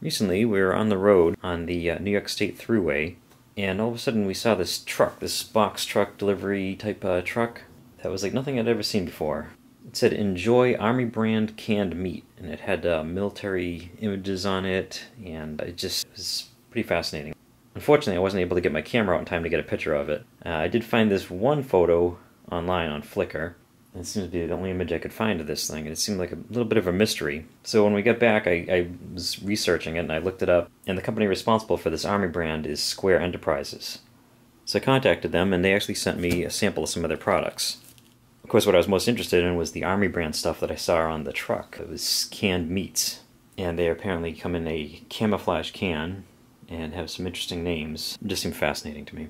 Recently, we were on the road on the uh, New York State Thruway, and all of a sudden we saw this truck, this box truck delivery type uh, truck that was like nothing I'd ever seen before. It said "Enjoy Army Brand Canned Meat," and it had uh, military images on it, and it just was pretty fascinating. Unfortunately, I wasn't able to get my camera out in time to get a picture of it. Uh, I did find this one photo online on Flickr, it seems to be the only image I could find of this thing, and it seemed like a little bit of a mystery. So when we got back, I, I, was researching it and I looked it up, and the company responsible for this Army brand is Square Enterprises. So I contacted them, and they actually sent me a sample of some of their products. Of course, what I was most interested in was the Army brand stuff that I saw on the truck. It was canned meats, and they apparently come in a camouflage can and have some interesting names. It just seemed fascinating to me.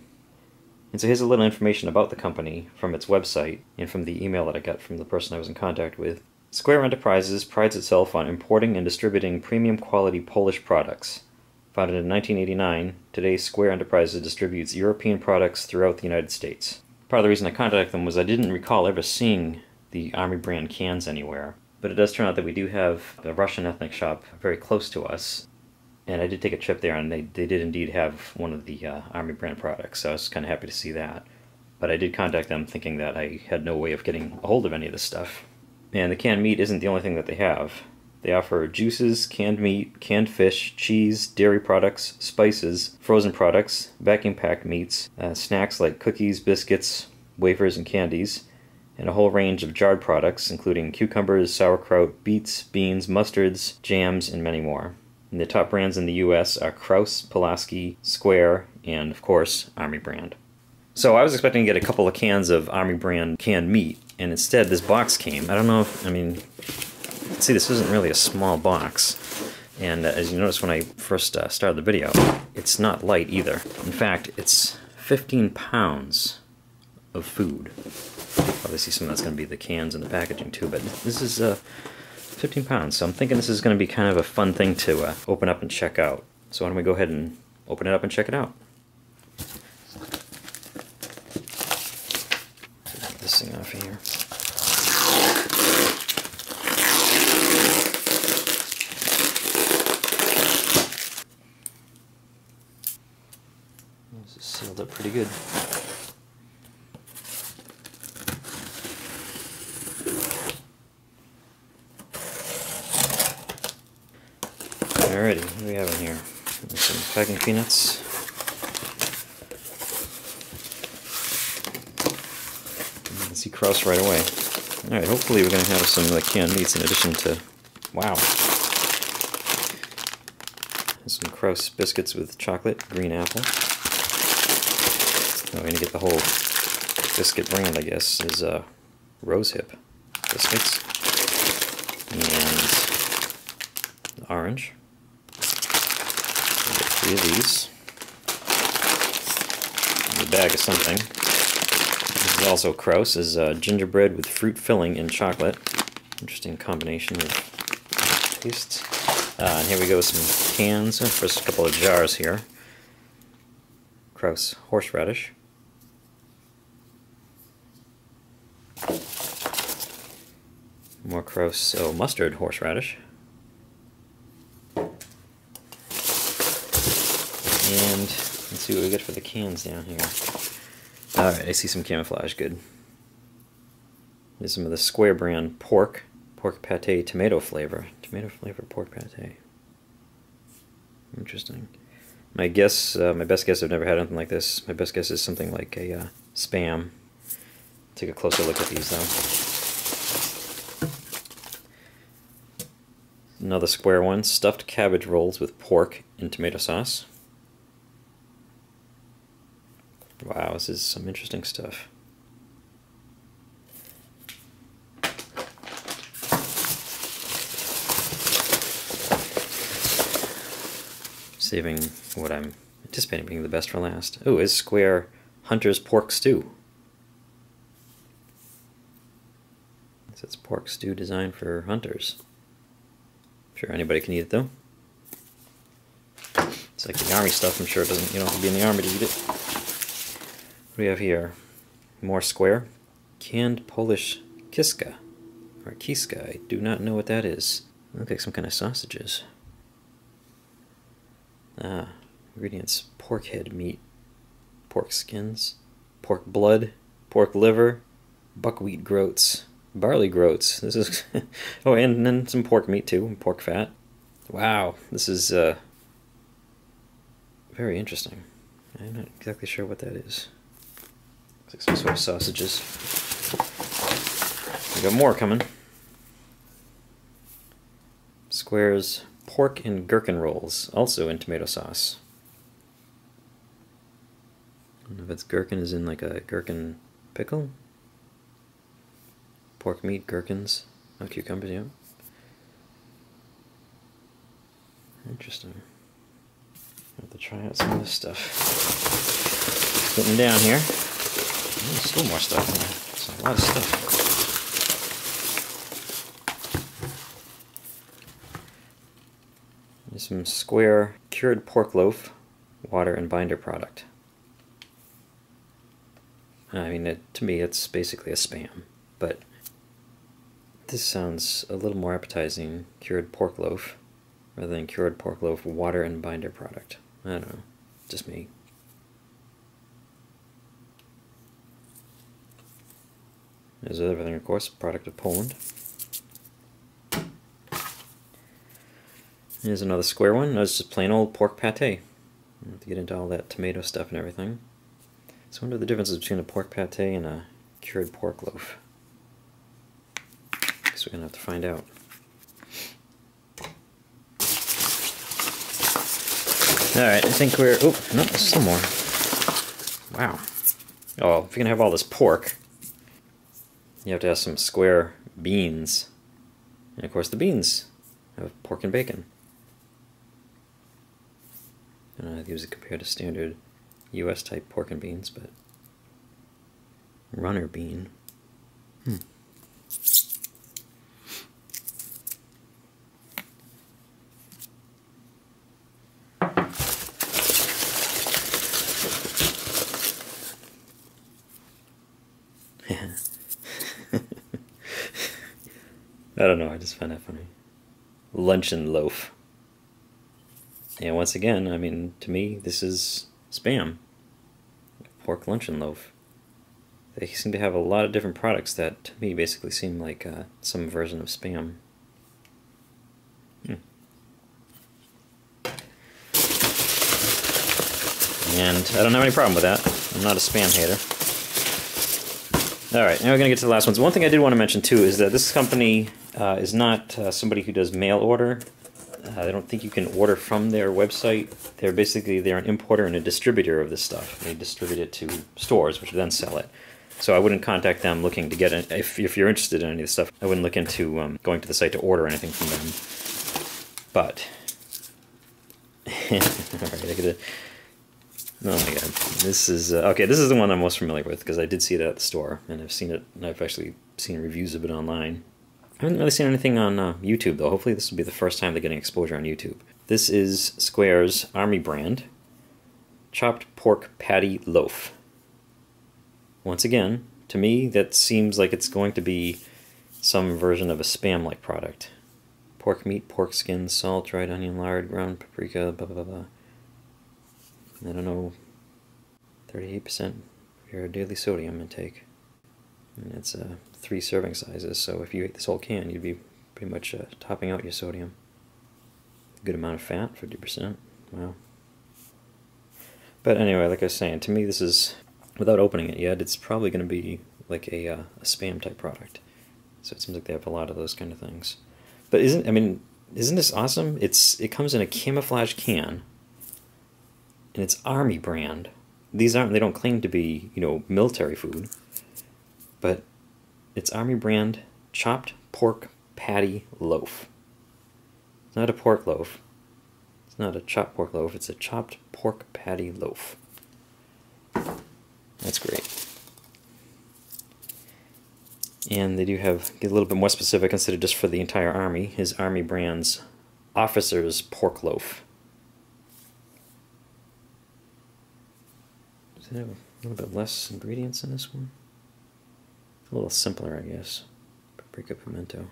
And so here's a little information about the company from its website and from the email that I got from the person I was in contact with. Square Enterprises prides itself on importing and distributing premium quality Polish products. Founded in 1989, today Square Enterprises distributes European products throughout the United States. Part of the reason I contacted them was I didn't recall ever seeing the Army brand cans anywhere. But it does turn out that we do have a Russian ethnic shop very close to us, and I did take a trip there, and they, they did indeed have one of the uh, Army brand products, so I was kind of happy to see that. But I did contact them thinking that I had no way of getting a hold of any of this stuff. And the canned meat isn't the only thing that they have. They offer juices, canned meat, canned fish, cheese, dairy products, spices, frozen products, vacuum packed meats, uh, snacks like cookies, biscuits, wafers, and candies, and a whole range of jarred products, including cucumbers, sauerkraut, beets, beans, mustards, jams, and many more. And the top brands in the US are Kraus, Pulaski, Square, and of course, Army Brand. So I was expecting to get a couple of cans of Army Brand canned meat, and instead this box came. I don't know if, I mean, see, this isn't really a small box. And uh, as you notice when I first uh, started the video, it's not light either. In fact, it's 15 pounds of food. Obviously some of that's going to be the cans and the packaging too, but this is uh, 15 pounds. So I'm thinking this is going to be kind of a fun thing to uh, open up and check out. So why don't we go ahead and open it up and check it out. Get this thing off of here. This is sealed up pretty good. Alrighty, what do we have in here? Some packing peanuts. You can see Kraus right away. Alright, hopefully we're going to have some like canned meats in addition to... Wow! Some Kraus biscuits with chocolate, green apple. Oh, we're going to get the whole biscuit brand, I guess, is uh, Rose Hip biscuits. And orange three of these. The bag of something. This is also Kraus, is uh, gingerbread with fruit filling and chocolate. Interesting combination of tastes. Uh, and here we go with some cans. First, a couple of jars here. Kraus horseradish. More Kraus oh, mustard horseradish. And let's see what we get for the cans down here. Alright, I see some camouflage, good. There's some of the Square brand pork, pork pate tomato flavor. Tomato flavor pork pate. Interesting. My guess, uh, my best guess, I've never had anything like this. My best guess is something like a uh, spam. Take a closer look at these though. Another square one, stuffed cabbage rolls with pork and tomato sauce. Wow, this is some interesting stuff. Saving what I'm anticipating being the best for last. Oh, is Square Hunter's Pork Stew. It's pork stew designed for hunters. I'm sure anybody can eat it though. It's like the army stuff, I'm sure it doesn't, you don't have to be in the army to eat it we have here? More square. Canned Polish kiska, or kiska. I do not know what that is. Look like some kind of sausages. Ah, ingredients pork head meat, pork skins, pork blood, pork liver, buckwheat groats, barley groats. This is oh, and then some pork meat too, pork fat. Wow, this is uh, very interesting. I'm not exactly sure what that is. Like some sort of sausages. We got more coming. Squares pork and gherkin rolls, also in tomato sauce. I don't know if it's gherkin is in like a gherkin pickle. Pork meat, gherkins, no cucumbers, yeah. Interesting. I'll have to try out some of this stuff. Getting down here. Oh, still more stuff in there. It's a lot of stuff. There's some square cured pork loaf, water and binder product. I mean, it, to me, it's basically a spam, but this sounds a little more appetizing. Cured pork loaf rather than cured pork loaf water and binder product. I don't know, just me. There's everything, of course, product of Poland. Here's another square one. That's just plain old pork pate. to get into all that tomato stuff and everything. So I wonder the differences between a pork pate and a cured pork loaf. Guess we're gonna have to find out. Alright, I think we're... Oh, no, some more. Wow. Oh, if you're gonna have all this pork, you have to have some square beans. And of course the beans have pork and bacon. I don't know how these are compared to standard US type pork and beans, but runner bean. Hmm. I don't know, I just find that funny. Luncheon loaf. And once again, I mean, to me, this is spam. Pork luncheon loaf. They seem to have a lot of different products that, to me, basically seem like uh, some version of spam. Hmm. And I don't have any problem with that. I'm not a spam hater. All right, now we're going to get to the last ones. One thing I did want to mention too is that this company uh, is not uh, somebody who does mail order. Uh, I don't think you can order from their website. They're basically they're an importer and a distributor of this stuff. They distribute it to stores, which then sell it. So I wouldn't contact them looking to get it. If, if you're interested in any of this stuff, I wouldn't look into um, going to the site to order anything from them. But all right, I gotta Oh my god, this is uh, okay. This is the one I'm most familiar with because I did see it at the store and I've seen it. I've actually seen reviews of it online. I haven't really seen anything on uh, YouTube though. Hopefully, this will be the first time they're getting exposure on YouTube. This is Square's Army brand chopped pork patty loaf. Once again, to me, that seems like it's going to be some version of a spam-like product. Pork meat, pork skin, salt, dried onion, lard, ground paprika, blah blah blah. I don't know, 38% of your daily sodium intake. And it's uh, three serving sizes, so if you ate this whole can, you'd be pretty much uh, topping out your sodium. Good amount of fat, 50%. Wow. But anyway, like I was saying, to me this is, without opening it yet, it's probably going to be like a, uh, a spam type product. So it seems like they have a lot of those kind of things. But isn't, I mean, isn't this awesome? It's It comes in a camouflage can and it's army brand. These aren't they don't claim to be, you know, military food. But it's army brand chopped pork patty loaf. It's not a pork loaf. It's not a chopped pork loaf, it's a chopped pork patty loaf. That's great. And they do have get a little bit more specific instead of just for the entire army. His army brand's officer's pork loaf. Have a little bit less ingredients in this one? A little simpler, I guess. Paprika pimento.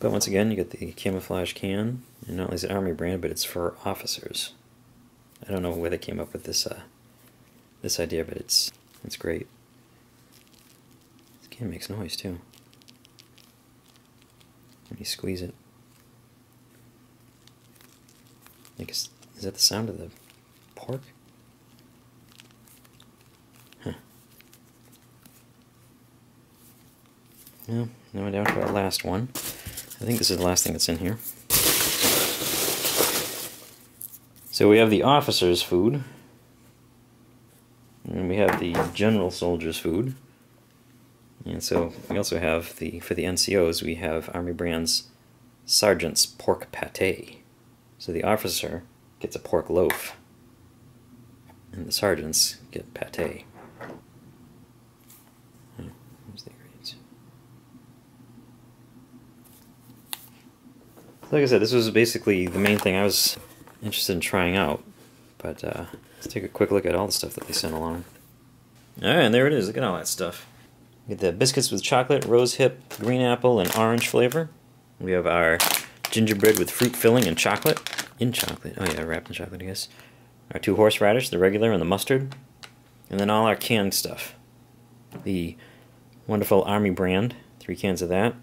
But once again, you get the camouflage can And not only is it Army brand, but it's for officers. I don't know where they came up with this uh, this idea, but it's it's great. This can makes noise too. When you squeeze it. I guess is that the sound of the pork? Huh. Now we're down to our last one. I think this is the last thing that's in here. So we have the officer's food. And we have the general soldier's food. And so we also have the, for the NCOs, we have Army Brand's Sergeant's Pork Pate. So the officer gets a pork loaf, and the sergeants get pate. Oh, like I said, this was basically the main thing I was interested in trying out. But uh, let's take a quick look at all the stuff that they sent along. Alright, and there it is. Look at all that stuff. We get the biscuits with chocolate, rose hip, green apple, and orange flavor. We have our gingerbread with fruit filling and chocolate. In chocolate. Oh yeah, wrapped in chocolate, I guess. Our two horseradish, the regular and the mustard. And then all our canned stuff. The wonderful Army brand, three cans of that.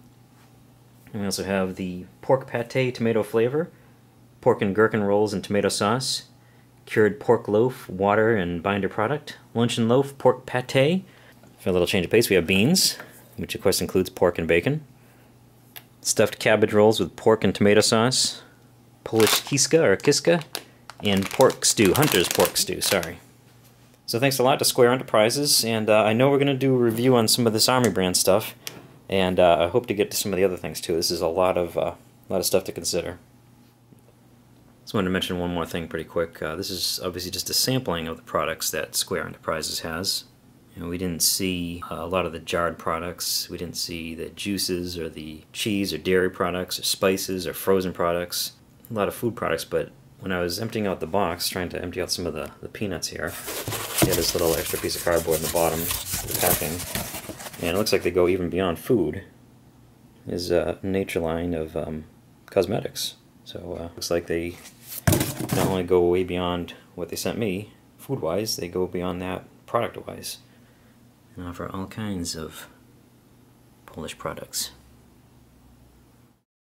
And we also have the pork pate tomato flavor, pork and gherkin rolls and tomato sauce, cured pork loaf, water, and binder product, luncheon loaf, pork pate. For a little change of pace, we have beans, which of course includes pork and bacon, stuffed cabbage rolls with pork and tomato sauce, Polish kiska or kiska, and pork stew, Hunter's pork stew, sorry. So thanks a lot to Square Enterprises, and uh, I know we're going to do a review on some of this Army brand stuff, and uh, I hope to get to some of the other things too. This is a lot of, uh, a lot of stuff to consider. Just wanted to mention one more thing pretty quick. Uh, this is obviously just a sampling of the products that Square Enterprises has. You know, we didn't see uh, a lot of the jarred products. We didn't see the juices or the cheese or dairy products or spices or frozen products. A lot of food products, but when I was emptying out the box, trying to empty out some of the, the peanuts here, had this little extra piece of cardboard in the bottom of the packing. And it looks like they go even beyond food. Is a nature line of um, cosmetics. So uh, looks like they not only go way beyond what they sent me, food-wise, they go beyond that product-wise and offer all kinds of Polish products.